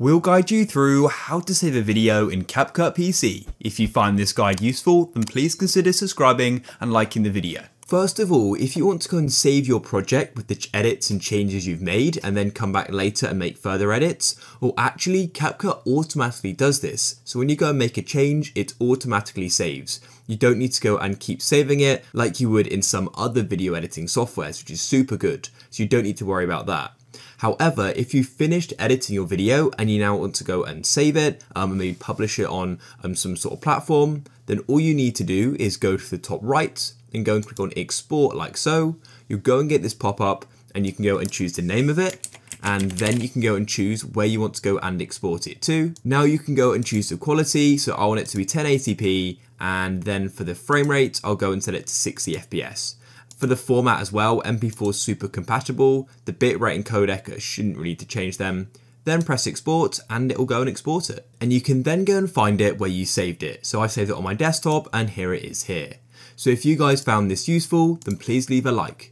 We'll guide you through how to save a video in CapCut PC. If you find this guide useful, then please consider subscribing and liking the video. First of all, if you want to go and save your project with the edits and changes you've made and then come back later and make further edits, well actually CapCut automatically does this. So when you go and make a change, it automatically saves. You don't need to go and keep saving it like you would in some other video editing softwares, which is super good. So you don't need to worry about that. However, if you finished editing your video and you now want to go and save it um, and maybe publish it on um, some sort of platform, then all you need to do is go to the top right and go and click on export like so. You'll go and get this pop up and you can go and choose the name of it and then you can go and choose where you want to go and export it to. Now you can go and choose the quality, so I want it to be 1080p and then for the frame rate, I'll go and set it to 60 FPS. For the format as well, MP4 is super compatible, the bitrate and codec shouldn't really need to change them. Then press export and it will go and export it. And you can then go and find it where you saved it. So I saved it on my desktop and here it is here. So if you guys found this useful, then please leave a like.